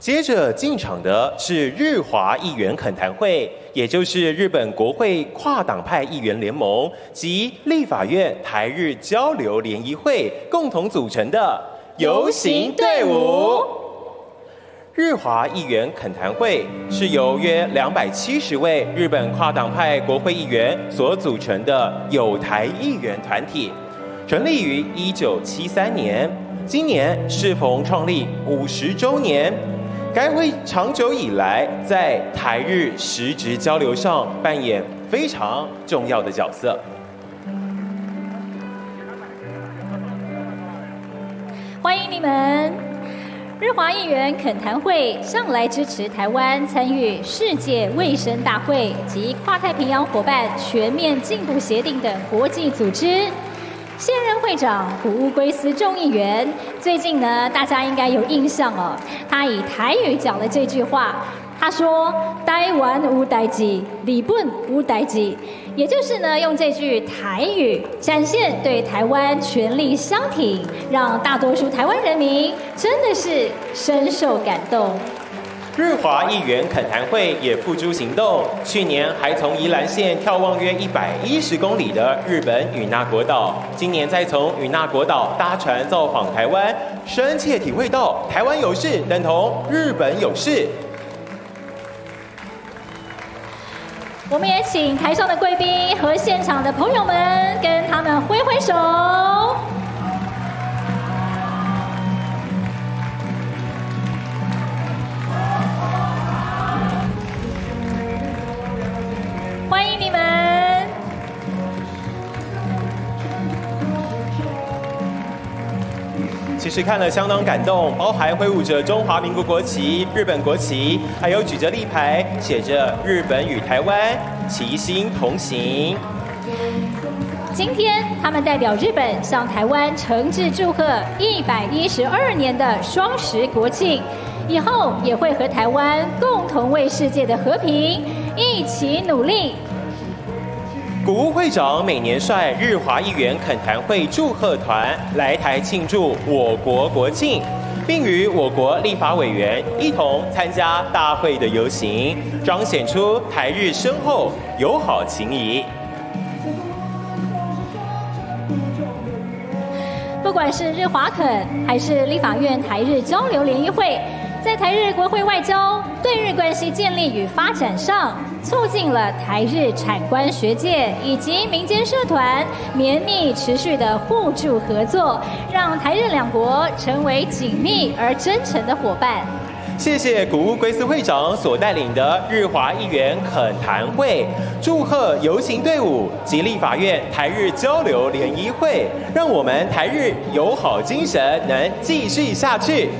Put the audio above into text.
接着进场的是日华议员恳谈会，也就是日本国会跨党派议员联盟及立法院台日交流联谊会共同组成的游行队伍。日华议员恳谈会是由约两百七十位日本跨党派国会议员所组成的有台议员团体，成立于一九七三年，今年适逢创立五十周年。该会长久以来在台日实质交流上扮演非常重要的角色。欢迎你们！日华议员恳谈会向来支持台湾参与世界卫生大会及跨太平洋伙伴全面进步协定等国际组织。现任会长古乌龟司众议员，最近呢，大家应该有印象哦。他以台语讲了这句话，他说：“台湾无代志，日本无代志。”也就是呢，用这句台语展现对台湾全力相挺，让大多数台湾人民真的是深受感动。日华议员恳谈会也付诸行动，去年还从宜兰县眺望约一百一十公里的日本与那国岛，今年再从与那国岛搭船造访台湾，深切体会到台湾有事等同日本有事。我们也请台上的贵宾和现场的朋友们跟他们挥挥手。其实看了相当感动，包含挥舞着中华民国国旗、日本国旗，还有举着立牌，写着“日本与台湾齐心同行”。今天他们代表日本向台湾诚挚祝贺一百一十二年的双十国庆，以后也会和台湾共同为世界的和平一起努力。古屋会长每年率日华议员恳谈会祝贺团来台庆祝我国国庆，并与我国立法委员一同参加大会的游行，彰显出台日深厚友好情谊。不管是日华肯还是立法院台日交流联谊会，在台日国会外交、对日关系建立与发展上，促进了台日产官学界以及民间社团绵密持续的互助合作，让台日两国成为紧密而真诚的伙伴。谢谢古屋龟司会长所带领的日华议员恳谈会，祝贺游行队伍及立法院台日交流联谊会，让我们台日友好精神能继续下去。